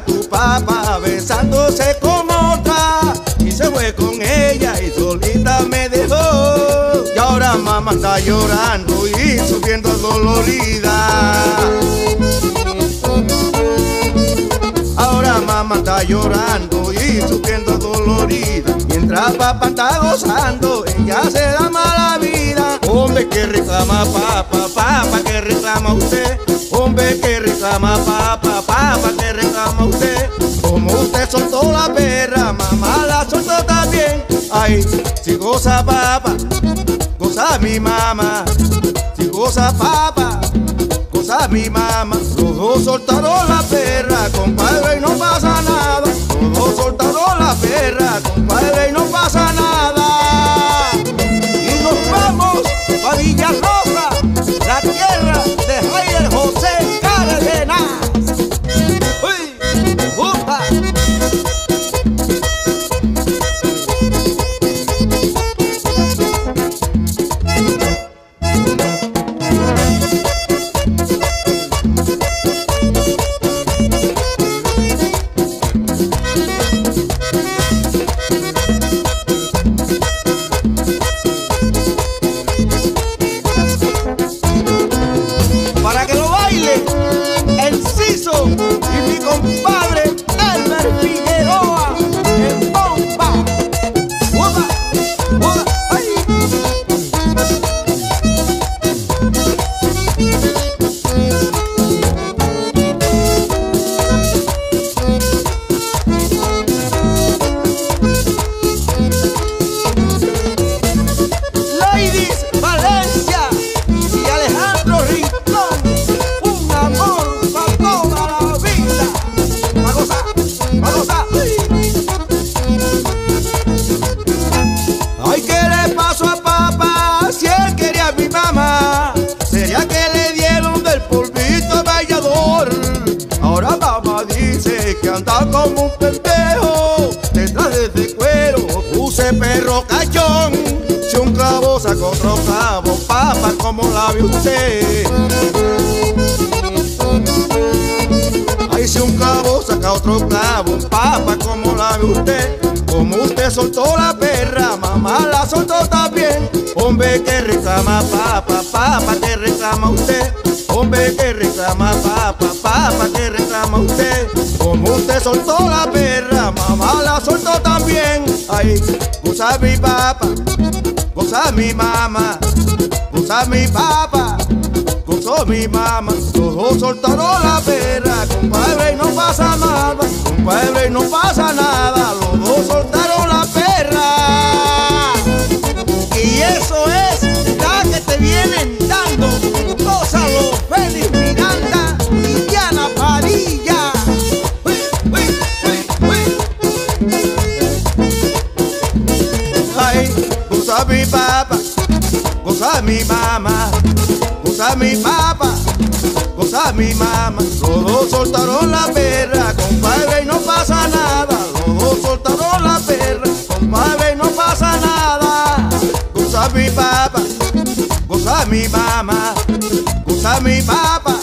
Tu papá besándose con otra y se fue con ella y solita me dejó. Y ahora mamá está llorando y sufriendo dolorida. Ahora mamá está llorando y sufriendo dolorida. Mientras papá está gozando, ella se da mala vida. Hombre que reclama papá, papá que reclama usted. Hombre que reclama papá, papá soltó la perra, mamá la soltó también. Ay, si goza papá, goza mi mamá. Si goza papá, goza mi mamá. Los dos soltaron la perra, compadre, y no pasa nada. Los dos soltaron la perra, compadre, y no pasa nada. Dice que anda como un pendejo detrás de ese cuero. Puse perro cachón. Si un clavo saca otro clavo, papá, como la ve usted? Ay, si un clavo saca otro clavo, papá, como la ve usted? Como usted soltó la perra, mamá la soltó también. Hombre que reclama papá, papá que reclama usted. Hombre que reclama papá, papá que reclama usted. Usted soltó la perra, mamá la soltó también. Ay, goza mi papá, goza mi mamá, goza mi papá. Gozó mi mamá, los soltaron la perra, compadre, y no pasa nada, compadre, y no pasa nada, mi mamá, goza mi papá, goza mi mamá. Los dos soltaron la perra, compadre, y no pasa nada. Los dos soltaron la perra, compadre, y no pasa nada. Goza mi papá, goza mi mamá, goza mi papá,